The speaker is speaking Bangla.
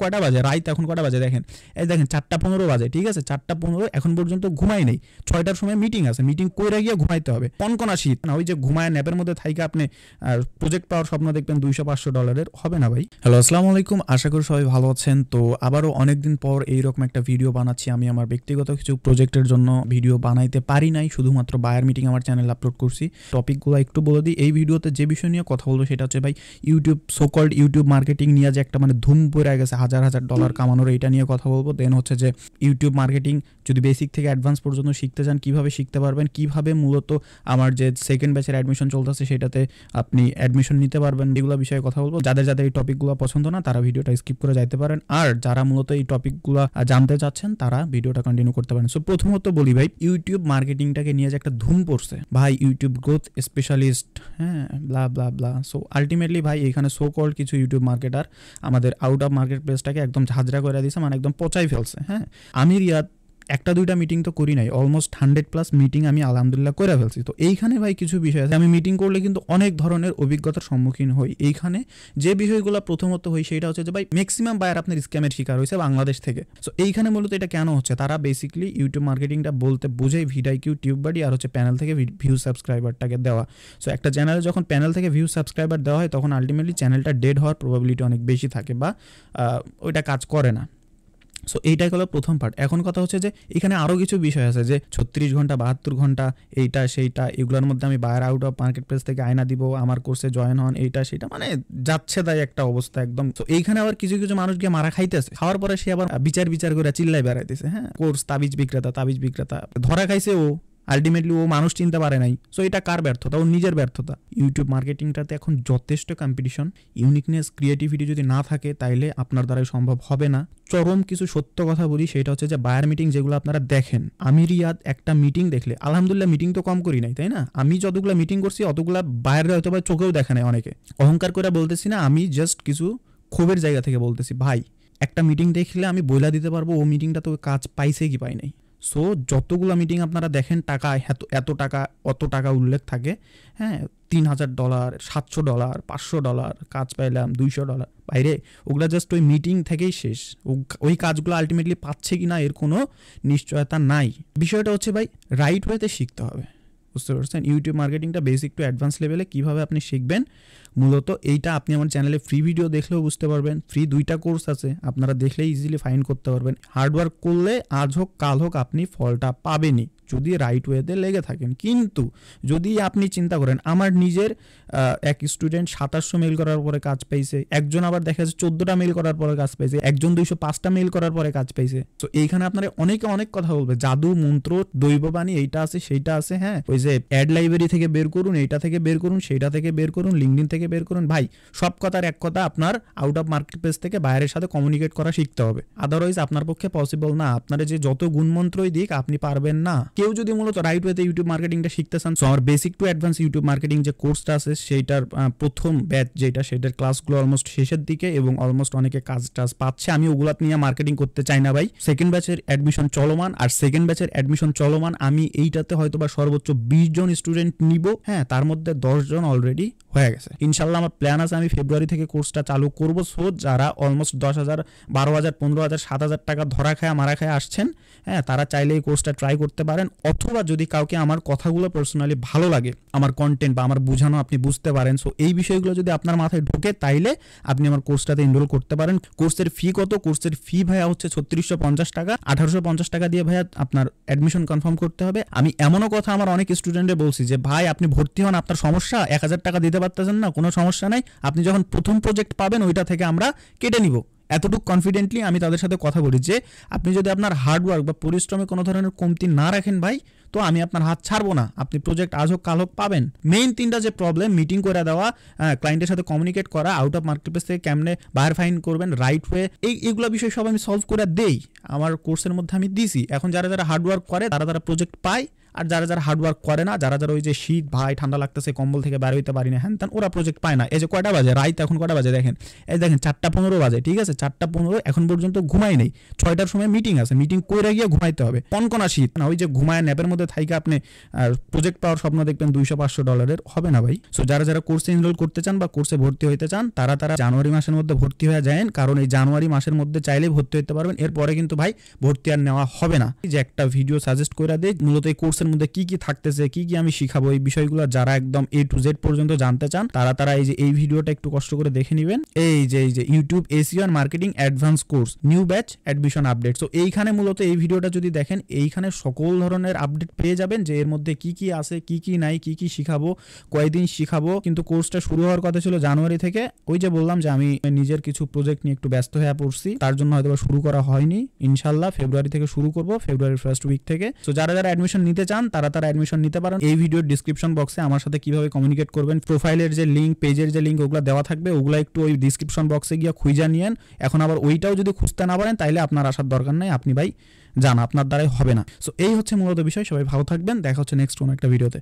কয়টা বাজে? রাইত এখন কয়টা বাজে দেখেন? এই দেখেন, চারটা পনেরো বাজে, ঠিক আছে? চারটা পনেরো, এখন পর্যন্ত ঘুমাই নেই। ছয়টার সময় মিটিং আছে মিটিং কইরা গিয়ে ঘুমাইতে হবে। কনকনা শীত। না, ওই যে ঘুমায় ন্যাপের মধ্যে থাইকে আপনি প্রজেক্ট পাওয়ার স্বপ্ন দেখবেন দুইশো পাঁচশো ডলারের হবে না ভাই? হ্যালো, আসসালামু আলাইকুম। আশা করি সবাই ভালো আছেন। তো আবারও অনেকদিন পর এইরকম একটা ভিডিও বানাচ্ছি। আমি আমার ব্যক্তিগত কিছু প্রজেক্টের জন্য ভিডিও বানাইতে পারি নাই। শুধুমাত্র বায়ার মিটিং আমার চ্যানেল আপলোড করছি। টপিকগুলো একটু বলে দিই। এই ভিডিওতে যে বিষয় নিয়ে কথা বলব, সেটা হচ্ছে ভাই ইউটিউব সোকল্ড ইউটিউব মার্কেটিং নিয়ে যে একটা মানে ধুম পড়ে গেছে হাজার হাজার ডলার কামানোর এটা নিয়ে কথা বলব। দেন হচ্ছে যে ইউটিউব মার্কেটিং যদি বেসিক থেকে অ্যাডভান্স পর্যন্ত শিখতে চান, কীভাবে শিখতে পারবেন, কীভাবে মূলত আমার যে সেকেন্ড ব্যাচের অ্যাডমিশন চলতেছে, সেটাতে আপনি অ্যাডমিশন নিতে পারবেন, এগুলো বিষয়ে কথা বলব। যাদের যাদের এই টপিকগুলো পছন্দ না, তারা ভিডিওটা স্কিপ করে যাইতে পারেন। আর যারা মূলত এই টপিকগুলো জানতে চাচ্ছেন, তারা ভিডিওটা কন্টিনিউ করতে পারেন। সো প্রথমত বলি ভাই ইউটিউব মার্কেটিংটাকে নিয়ে যে একটা ধুম পড়ছে। ভাই ইউটিউব গ্রোথ স্পেশালিস্ট হ্যাঁ blah blah blah so ultimately ভাই, এখানে সো কল্ড কিছু ইউটিউব মার্কেটার আমাদের আউট অফ মার্কেট প্লেসটাকে একদম ঝাঁঝরা করে দিয়েছে মানে একদম পচাই ফেলছে হ্যাঁ? আমি রিয়াদ একটা দুইটা মিটিং তো করি নাই অলমোস্ট হান্ড্রেড প্লাস মিটিং আমি আলহামদুলিল্লাহ করে ফেলছি। তো এইখানে ভাই কিছু বিষয় আছে, আমি মিটিং করলে কিন্তু অনেক ধরনের অভিজ্ঞতার সম্মুখীন হই। এইখানে যে বিষয়গুলো প্রথমত হই সেটা হচ্ছে যে ভাই ম্যাক্সিমাম বায়ার আপনার স্ক্যামের শিকার হয়েছে বাংলাদেশ থেকে। সো এইখানে মূলত এটা কেন হচ্ছে? তারা বেসিক্যালি ইউটিউব মার্কেটিংটা বলতে বুঝেই ভিডাই কিউ টিউব বাড়ি আর হচ্ছে প্যানেল থেকে ভিউ সাবস্ক্রাইবারটাকে দেওয়া। সো একটা চ্যানেলে যখন প্যানেল থেকে ভিউ সাবস্ক্রাইবার দেওয়া হয়, তখন আলটিমেটলি চ্যানেলটা ডেড হওয়ার প্রবাবিলিটি অনেক বেশি থাকে বা ওইটা কাজ করে না। সো এইটাই হলো প্রথম পার্ট এখন কথা হচ্ছে যে, এখানে আরও কিছু বিষয় আছে যে, ছত্রিশ ঘণ্টা, বাহাত্তর ঘণ্টা, এইটা, সেইটা, এগুলোর মধ্যে আমি বাইরে আউট অফ মার্কেট প্লেস থেকে আয়না দিব, আমার কোর্সে জয়েন হন, এইটা সেটা মানে যাচ্ছে তাই একটা অবস্থা একদম। তো এইখানে আবার কিছু কিছু মানুষ গিয়ে মারা খাইতেছে। খাওয়ার পরে সে আবার বিচার বিচার করে চিল্লাই বেড়াইতেছে হ্যাঁ? কোর্স তাবিজ বিক্রেতা তাবিজ বিক্রেতা। ধরা খাইছে ও আলটিমেটলি ও মানুষ চিনতে পারে নাই। সো এটা কার ব্যর্থতা? ওর নিজের ব্যর্থতা। ইউটিউব মার্কেটিংটাতে এখন যথেষ্ট কম্পিটিশন ইউনিকনেস ক্রিয়েটিভিটি যদি না থাকে, তাইলে আপনার দ্বারাই সম্ভব হবে না। চরম কিছু সত্য কথা বলি, সেটা হচ্ছে যে বায়ার মিটিং যেগুলো আপনারা দেখেন। আমি, রিয়াদ, একটা মিটিং দেখলে, আলহামদুলিল্লাহ মিটিং তো কম করি নাই, তাই না? আমি যতগুলো মিটিং করছি, অতগুলা বাইরে হয়তো বা চোখেও দেখে নাই অনেকে। অহংকার করে বলতেছি না, আমি জাস্ট কিছু ক্ষোভের জায়গা থেকে বলতেছি, ভাই, একটা মিটিং দেখলে আমি বইলা দিতে পারব, ও মিটিংটা তো কাজ পাইছে কি পাই নাই? সো যতগুলো মিটিং আপনারা দেখেন, টাকা এত এত টাকা, অত টাকা উল্লেখ থাকে। হ্যাঁ তিন হাজার ডলার সাতশো ডলার পাঁচশো ডলার কাজ পাইলাম, দুইশো ডলার বাইরে, ওগুলো জাস্ট ওই মিটিং থেকেই শেষ। ওই কাজগুলো আলটিমেটলি পাচ্ছে কি না এর কোনো নিশ্চয়তা নাই। বিষয়টা হচ্ছে ভাই রাইট ওয়েতে শিখতে হবে। বুঝতে পারছেন? ইউটিউব মার্কেটিংটা বেসিক টু অ্যাডভান্স লেভেলে কীভাবে আপনি শিখবেন? মূলত এইটা আপনি আমার চ্যানেলে ফ্রি ভিডিও দেখলেও বুঝতে পারবেন। ফ্রি দুইটা কোর্স আছে, আপনারা দেখলে ইজিলি ফাইন করতে পারবেন। হার্ডওয়ার্ক করলে আজ হোক, কাল হোক আপনি ফলটা পাবেনই। যদি রাইট ওয়েতে লেগে থাকেন। কিন্তু যদি আপনি চিন্তা করেন, আমার নিজের এক স্টুডেন্ট সাতাশশো মেল করার পরে কাজ পাইছে একজন আবার দেখা যাচ্ছে চোদ্দোটা মেল করার পরে কাজ পাইছে একজন দুইশো পাঁচটা মেল করার পরে কাজ পাইছে তো এইখানে আপনারা অনেকে অনেক কথা বলবে, জাদু, মন্ত্র, দৈববাণী, এইটা আছে, সেইটা আছে হ্যাঁ? ওই যে অ্যাড লাইব্রেরি থেকে বের করুন, এইটা থেকে বের করুন, সেইটা থেকে বের করুন লিঙ্কডিন থেকে বের করুন, ভাই, সব কথার এক কথা আপনার আউট অফ মার্কেট প্লেস থেকে বাইরের সাথে কমিউনিকেট করা শিখতে হবে। আদারওয়াইজ আপনার পক্ষে পসিবল না। আপনারা যে যত গুণমন্ত্রই দিক, আপনি পারবেন না। কেউ যদি মূলত রাইট ওয়েতে ইউটিউব মার্কেটিংটা শিখতে চান সো আমার basic to advance YouTube marketing যে কোর্সটা আছে, সেইটার প্রথম ব্যাচ যেটা, সেটার ক্লাসগুলো অলমোস্ট শেষের দিকে এবং অলমোস্ট অনেকে কাজ টাজ পাচ্ছে। আমি ওগুলো নিয়ে মার্কেটিং করতে চাই না ভাই। সেকেন্ড ব্যাচের অ্যাডমিশন চলমান, আর সেকেন্ড ব্যাচের অ্যাডমিশন চলমান, আমি এইটাতে হয়তো বা সর্বোচ্চ বিশ জন স্টুডেন্ট নিব হ্যাঁ তার মধ্যে দশ জন অলরেডি হয়ে গেছে। ইনশাল্লাহ আমার প্ল্যান আছে, আমি ফেব্রুয়ারি থেকে কোর্সটা চালু করব। সো যারা অলমোস্ট দশ হাজার, বারো হাজার, পনেরো হাজার, সাত হাজার টাকা ধরা খায়, মারা খায় আসছেন হ্যাঁ তারা চাইলে এই কোর্সটা ট্রাই করতে পারেন। অথবা যদি কাউকে আমার কথাগুলো পার্সোনালি ভালো লাগে, আমার কন্টেন্ট বা আমার বোঝানো আপনি বুঝতে পারেন সো এই বিষয়গুলো যদি আপনার মাথায় ঢোকে, তাইলে আপনি আমার কোর্সটাতে এনরোল করতে পারেন। কোর্সের ফি কত? কোর্সের ফি ভাইয়া হচ্ছে ছত্রিশশো পঞ্চাশ টাকা। আঠারোশো পঞ্চাশ টাকা দিয়ে ভাইয়া আপনার অ্যাডমিশন কনফার্ম করতে হবে। আমি এমনও কথা আমার অনেক স্টুডেন্টে বলছি যে, ভাই, আপনি ভর্তি হন, আপনার সমস্যা? এক হাজার টাকা দিতে পারতেছেন না, কোনো সমস্যা নাই। আপনি যখন প্রথম প্রজেক্ট পাবেন, ওইটা থেকে আমরা কেটে নিব। এতটুকু কনফিডেন্টলি আমি তাদের সাথে কথা বলি যে, আপনি যদি আপনার হার্ডওয়ার্ক বা পরিশ্রমে কোনো ধরনের কমতি না রাখেন ভাই, তো আমি আপনার হাত ছাড়বো না। আপনি প্রজেক্ট আজ হোক, কাল হোক পাবেন। মেইন তিনটা যে প্রবলেম মিটিং করে দেওয়া ক্লায়েন্টের সাথে কমিউনিকেট করা আউট অফ মার্কেট প্লেস থেকে কেমনে বায়ার ফাইন করবেন রাইট ওয়ে এই, এগুলো বিষয় সব আমি সলভ করে দেই। আমার কোর্সের মধ্যে আমি দিছি। এখন যারা যারা হার্ডওয়ার্ক করে, তারা তারা প্রজেক্ট পায়। আর যারা যারা হার্ডওয়ার্ক করে না, যারা যারা ওই যে শীত, ভাই, ঠান্ডা লাগতেছে, কম্বল থেকে বের হইতে পারি না, হ্যান ওরা প্রজেক্ট পায় না। এই যে কয়টা বাজে? রাইত এখন কয়টা বাজে দেখেন? এই দেখেন, চারটা পনেরো বাজে, ঠিক আছে? চারটা পনেরো, এখন পর্যন্ত ঘুমাই নেই। ছয়টার সময় মিটিং আছে মিটিং কইরা গিয়ে ঘুমাইতে হবে। কনকনা শীত, না, ওই যে ঘুমায় ন্যাপের মধ্যে থাইকে আপনি প্রজেক্ট পাওয়ার স্বপ্ন দেখবেন দুইশো পাঁচশো ডলারের হবে না ভাই? সো যারা যারা কোর্সে এনরোল করতে চান বা কোর্সে ভর্তি হইতে চান, তারা তারা জানুয়ারি মাসের মধ্যে ভর্তি হয়ে যায়েন, কারণ এই জানুয়ারি মাসের মধ্যে চাইলেই ভর্তি হতে পারবেন। এরপরে কিন্তু ভাই, ভর্তি আর নেওয়া হবে না। যে একটা ভিডিও সাজেস্ট করে দেয় মূলত এই কোর্সের মধ্যে কি কি থাকতেছে, কি কি আমি শিখাবো, এই বিষয়গুলো যারা একদম এ টু জেড পর্যন্ত জানতে চান, তারা তারা এই যে, এই ভিডিওটা একটু কষ্ট করে দেখে নেবেন। এই যে এই যে ইউটিউব আর marketing advance course new batch admission update তো এইখানে মূলত এই ভিডিওটা যদি দেখেন, এইখানে সকল ধরনের আপডেট পেয়ে যাবেন যে এর মধ্যে কি কি আছে, কি কি নাই, কি কি শিখাবো, কয়দিন শিখাবো। কিন্তু কোর্সটা শুরু হওয়ার কথা ছিল জানুয়ারি থেকে। ওই যে বললাম যে, আমি নিজের কিছু প্রজেক্ট নিয়ে একটু ব্যস্ত হয়ে পড়ছি। তার জন্য হয়তো শুরু করা হয়নি। ইনশাল্লাহ ফেব্রুয়ারি থেকে শুরু করব ফেব্রুয়ারি ফার্স্ট উইক থেকে। তো যারা যারা অ্যাডমিশন নিতে চান, তারা তারা অ্যাডমিশন নিতে পারেন। এই ভিডিওর ডিসক্রিপশন বক্সে আমার সাথে কীভাবে কমিউনিকেট করবেন প্রোফাইলের যে লিঙ্ক পেজের যে লিঙ্ক ওগুলো দেওয়া থাকবে, ওগুলো একটু ওই ডিসক্রিপশন বক্সে গিয়ে খুঁজে নিয়েন। এখন আবার ওইটাও যদি খুঁজতে না পারেন তাহলে আপনার আসার দরকার নেই, আপনি ভাই যান, আপনার দ্বারাই হবে না। সো এই হচ্ছে মূলত বিষয়, সবাই ভালো থাকবেন, দেখা হচ্ছে নেক্সট কোনো একটা ভিডিওতে